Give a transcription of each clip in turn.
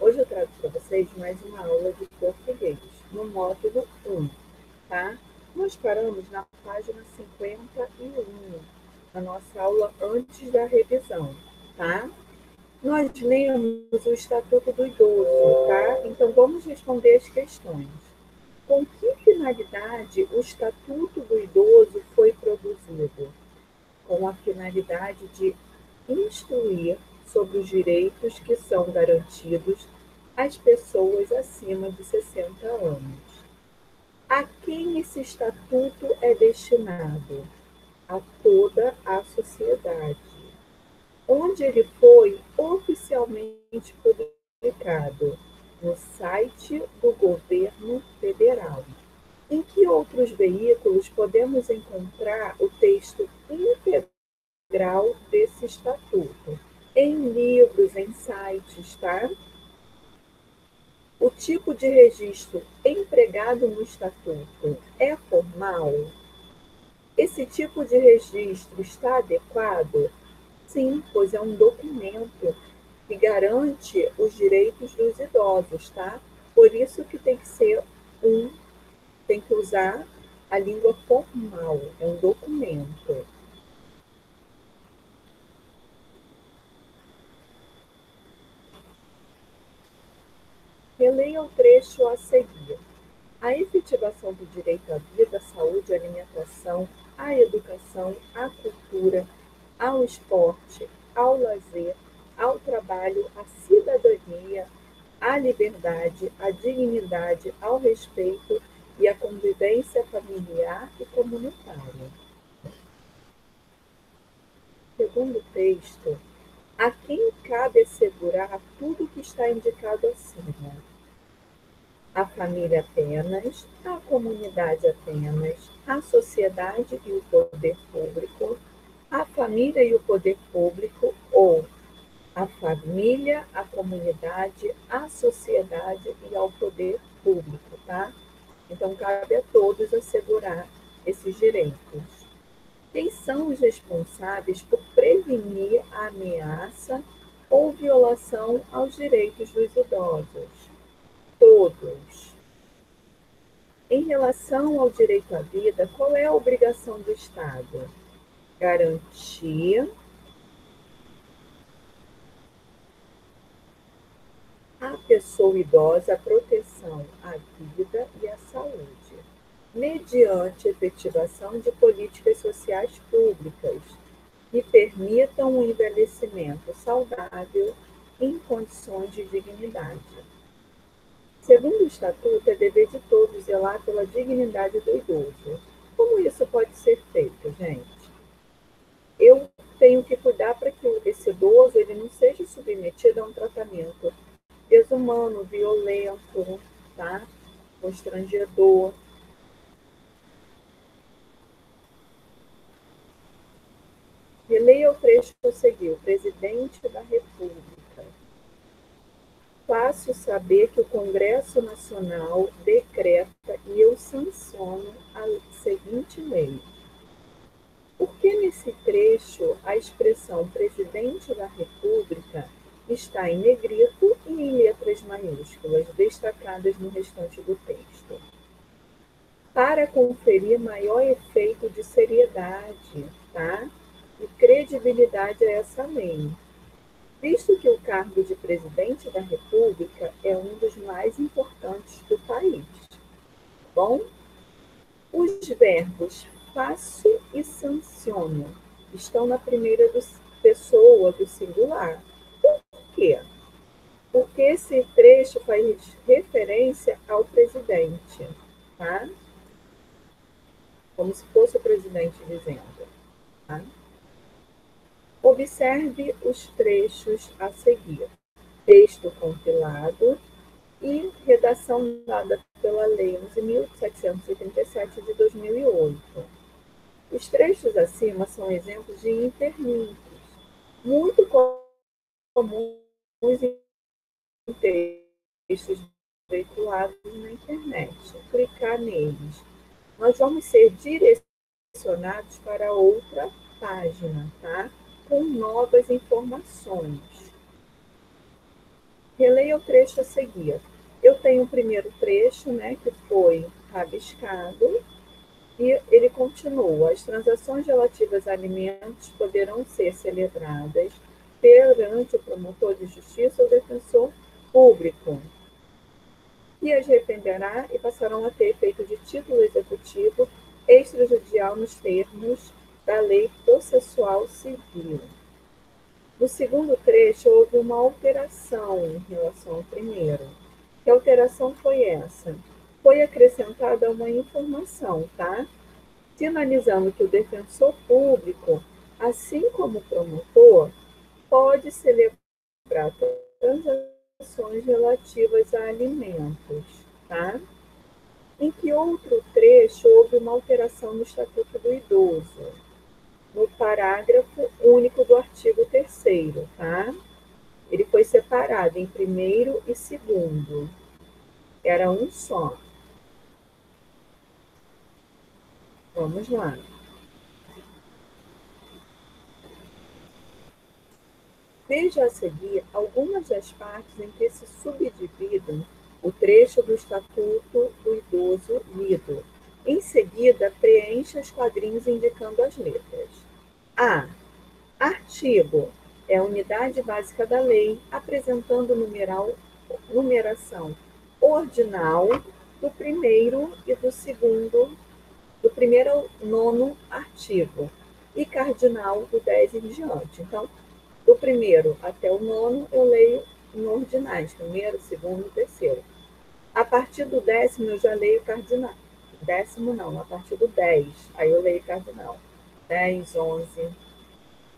Hoje eu trago para vocês mais uma aula de português, no módulo 1, tá? Nós paramos na página 51, a nossa aula antes da revisão, tá? Nós lemos o Estatuto do Idoso, tá? Então vamos responder as questões. Com que finalidade o Estatuto do Idoso foi produzido? Com a finalidade de instruir sobre os direitos que são garantidos às pessoas acima de 60 anos. A quem esse estatuto é destinado? A toda a sociedade. Onde ele foi oficialmente publicado? No site do governo federal. Em que outros veículos podemos encontrar o texto integral desse estatuto? Em livros, em sites, tá? O tipo de registro empregado no estatuto é formal? Esse tipo de registro está adequado? Sim, pois é um documento que garante os direitos dos idosos, tá? Por isso que tem que ser um, tem que usar a língua formal, é um documento. Releia o trecho a seguir. A efetivação do direito à vida, à saúde, à alimentação, à educação, à cultura, ao esporte, ao lazer, ao trabalho, à cidadania, à liberdade, à dignidade, ao respeito e à convivência familiar e comunitária. Segundo texto, a quem cabe assegurar tudo o que está indicado acima? A família apenas, a comunidade apenas, a sociedade e o poder público, a família e o poder público, ou a família, a comunidade, a sociedade e ao poder público, tá? Então, cabe a todos assegurar esses direitos. Quem são os responsáveis por prevenir a ameaça ou violação aos direitos dos idosos? Todos. Em relação ao direito à vida, qual é a obrigação do Estado? Garantir à pessoa idosa a proteção à vida e à saúde, mediante efetivação de políticas sociais públicas que permitam um envelhecimento saudável em condições de dignidade Segundo o Estatuto, é dever de todos zelar pela dignidade do idoso. Como isso pode ser feito, gente? Eu tenho que cuidar para que esse idoso ele não seja submetido a um tratamento desumano, violento, tá? constrangedor. Releia o trecho que eu segui. O presidente da República fácil saber que o Congresso Nacional decreta e eu sanciono a seguinte lei. Por que nesse trecho a expressão presidente da República está em negrito e em letras maiúsculas, destacadas no restante do texto? Para conferir maior efeito de seriedade, tá? E credibilidade a essa lei visto que o cargo de presidente da República é um dos mais importantes do país. Bom, os verbos faço e sanciono estão na primeira pessoa do singular. Por quê? Porque esse trecho faz referência ao presidente, tá? Como se fosse o presidente dizendo, tá? Observe os trechos a seguir. Texto compilado e redação dada pela Lei 11.737 de 2008. Os trechos acima são exemplos de interlinks, muito comuns em textos veiculados na internet. Clicar neles. Nós vamos ser direcionados para outra página, tá? Com novas informações. Releia o trecho a seguir. Eu tenho o primeiro trecho, né, que foi rabiscado, e ele continua: as transações relativas a alimentos poderão ser celebradas perante o promotor de justiça ou defensor público, e as repreenderá e passarão a ter efeito de título executivo extrajudicial nos termos da lei processual civil. No segundo trecho, houve uma alteração em relação ao primeiro. Que alteração foi essa? Foi acrescentada uma informação, tá? Sinalizando que o defensor público, assim como o promotor, pode celebrar transações relativas a alimentos, tá? Em que outro trecho houve uma alteração no Estatuto do Idoso? No parágrafo único do artigo 3 tá? Ele foi separado em primeiro e segundo. Era um só. Vamos lá. Veja a seguir algumas das partes em que se subdividem o trecho do Estatuto do Idoso lido. Em seguida, preencha os quadrinhos indicando as letras. A. Artigo é a unidade básica da lei, apresentando numeral, numeração ordinal do primeiro e do segundo, do primeiro ao nono artigo, e cardinal do 10 em diante. Então, do primeiro até o nono, eu leio em ordinais, primeiro, segundo, terceiro. A partir do décimo eu já leio cardinal. Décimo não, a partir do dez. Aí eu leio cardinal. Dez, onze.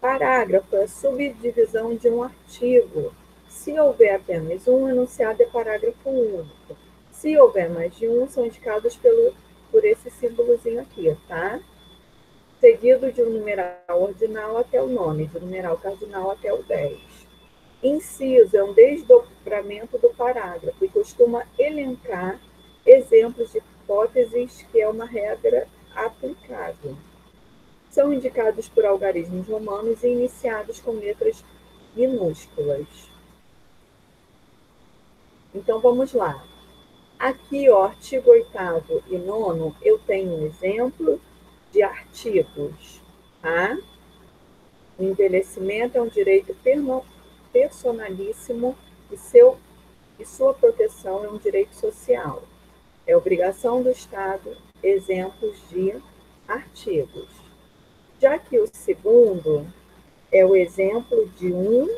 Parágrafo é subdivisão de um artigo. Se houver apenas um enunciado, é parágrafo único. Se houver mais de um, são indicados pelo, por esse símbolozinho aqui, tá? Seguido de um numeral ordinal até o nome, de um numeral cardinal até o 10. Inciso é um desdobramento do parágrafo e costuma elencar exemplos de hipóteses que é uma regra aplicável. São indicados por algarismos romanos e iniciados com letras minúsculas. Então vamos lá. Aqui, o artigo 8 e 9, eu tenho um exemplo de artigos. Tá? O envelhecimento é um direito personalíssimo e, seu, e sua proteção é um direito social. É obrigação do Estado, exemplos de artigos. Já que o segundo é o exemplo de um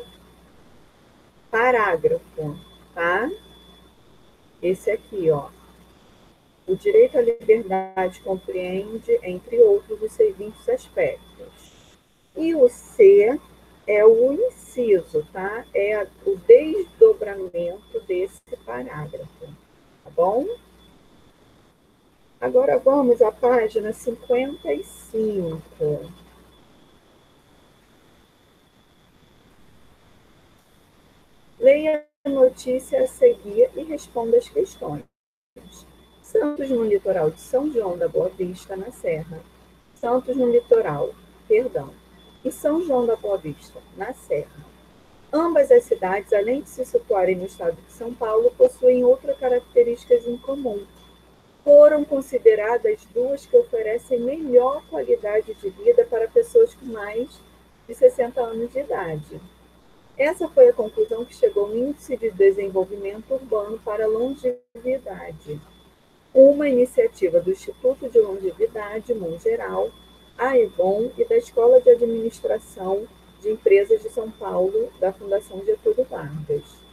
parágrafo, tá? Esse aqui, ó. O direito à liberdade compreende, entre outros, os seguintes aspectos. E o C é o inciso, tá? É o desdobramento desse parágrafo, tá bom? Agora vamos à página 55. Leia a notícia a seguir e responda as questões. Santos no litoral de São João da Boa Vista, na Serra. Santos no litoral, perdão, e São João da Boa Vista, na Serra. Ambas as cidades, além de se situarem no estado de São Paulo, possuem outras características em comum. Foram consideradas duas que oferecem melhor qualidade de vida para pessoas com mais de 60 anos de idade. Essa foi a conclusão que chegou o Índice de Desenvolvimento Urbano para Longevidade, uma iniciativa do Instituto de Longevidade Mundial a EBON e da Escola de Administração de Empresas de São Paulo, da Fundação Getúlio Vargas.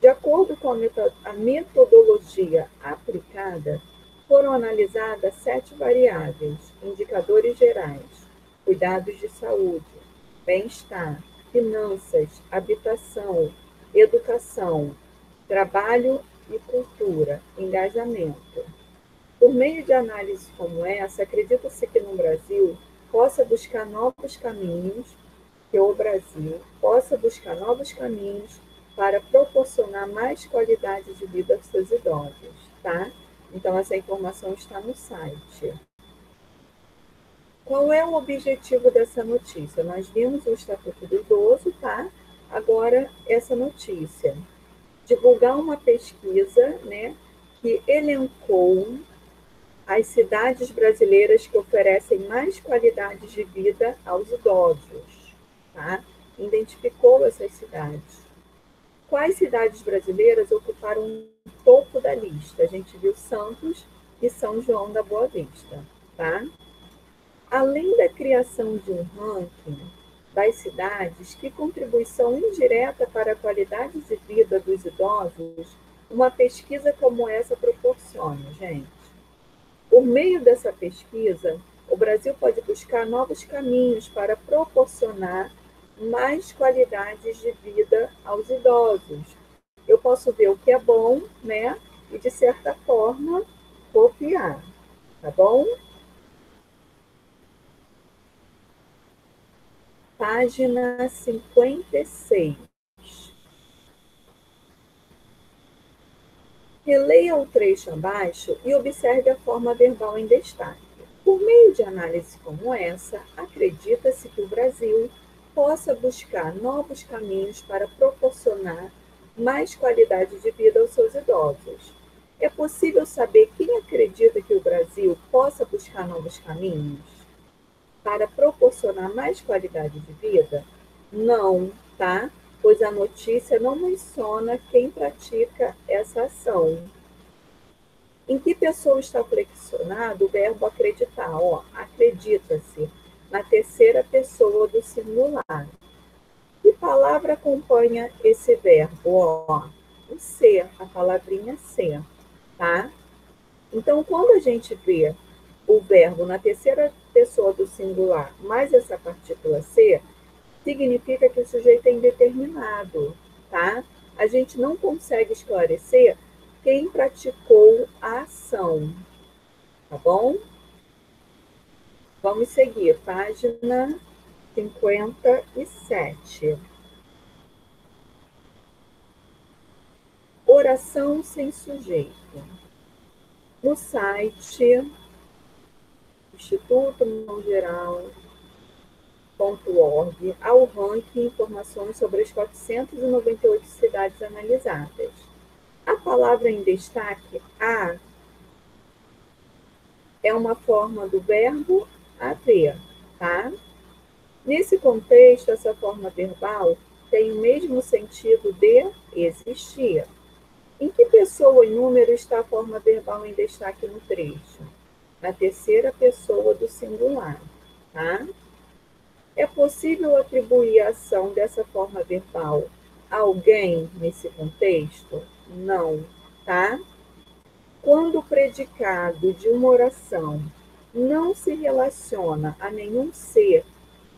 De acordo com a metodologia aplicada, foram analisadas sete variáveis, indicadores gerais, cuidados de saúde, bem-estar, finanças, habitação, educação, trabalho e cultura, engajamento. Por meio de análise como essa, acredita-se que no Brasil possa buscar novos caminhos, que o Brasil possa buscar novos caminhos para proporcionar mais qualidade de vida aos seus idosos, tá? Então, essa informação está no site. Qual é o objetivo dessa notícia? Nós vimos o Estatuto do Idoso, tá? Agora, essa notícia. divulgar uma pesquisa né, que elencou as cidades brasileiras que oferecem mais qualidade de vida aos idosos. Tá? Identificou essas cidades. Quais cidades brasileiras ocuparam o topo da lista? A gente viu Santos e São João da Boa Vista. Tá? Além da criação de um ranking das cidades, que contribuição indireta para a qualidade de vida dos idosos uma pesquisa como essa proporciona, gente? Por meio dessa pesquisa, o Brasil pode buscar novos caminhos para proporcionar mais qualidades de vida aos idosos. Eu posso ver o que é bom, né? E, de certa forma, copiar, tá bom? Página 56. Releia o trecho abaixo e observe a forma verbal em destaque. Por meio de análise como essa, acredita-se que o Brasil possa buscar novos caminhos para proporcionar mais qualidade de vida aos seus idosos. É possível saber quem acredita que o Brasil possa buscar novos caminhos para proporcionar mais qualidade de vida? Não, tá? pois a notícia não menciona quem pratica essa ação. Em que pessoa está flexionado o verbo acreditar? Ó, acredita-se na terceira pessoa do singular. Que palavra acompanha esse verbo? Ó, o ser, a palavrinha ser, tá? Então, quando a gente vê o verbo na terceira pessoa do singular mais essa partícula ser, significa que o sujeito é indeterminado, tá? A gente não consegue esclarecer quem praticou a ação, tá bom? Vamos seguir, página 57. Oração sem sujeito. No site Instituto Mundial Geral org ao ranking informações sobre as 498 cidades analisadas. A palavra em destaque, a, é uma forma do verbo tá? Nesse contexto, essa forma verbal tem o mesmo sentido de existir. Em que pessoa e número está a forma verbal em destaque no trecho? Na terceira pessoa do singular, tá? É possível atribuir a ação dessa forma verbal a alguém nesse contexto? Não, tá? Quando o predicado de uma oração não se relaciona a nenhum ser,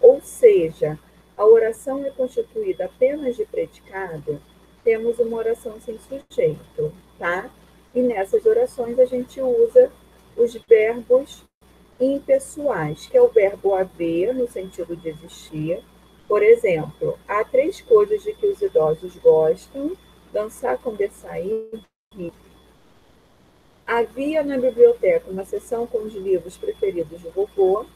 ou seja, a oração é constituída apenas de predicado, temos uma oração sem sujeito, tá? E nessas orações a gente usa os verbos impessoais, que é o verbo haver, no sentido de existir. Por exemplo, há três coisas de que os idosos gostam: dançar, conversar e rir. Havia na biblioteca uma seção com os livros preferidos do vovô,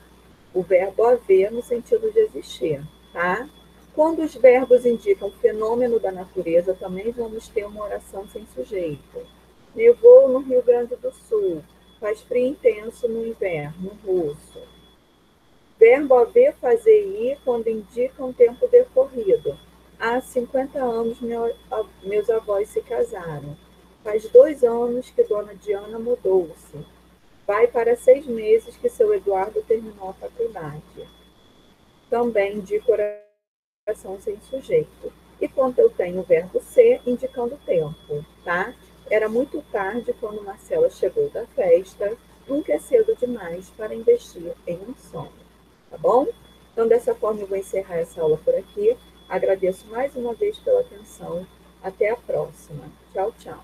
o verbo haver no sentido de existir, tá? Quando os verbos indicam fenômeno da natureza, também vamos ter uma oração sem sujeito. Nevou no Rio Grande do Sul. Faz frio intenso no inverno russo. Verbo haver, fazer ir, quando indica um tempo decorrido. Há 50 anos meu, meus avós se casaram. Faz dois anos que Dona Diana mudou-se. Vai para seis meses que seu Eduardo terminou a faculdade. Também de coração sem sujeito. E quando eu tenho o verbo ser, indicando tempo, tá? Era muito tarde quando Marcela chegou da festa, nunca é cedo demais para investir em um sonho. Tá bom? Então, dessa forma, eu vou encerrar essa aula por aqui. Agradeço mais uma vez pela atenção. Até a próxima. Tchau, tchau.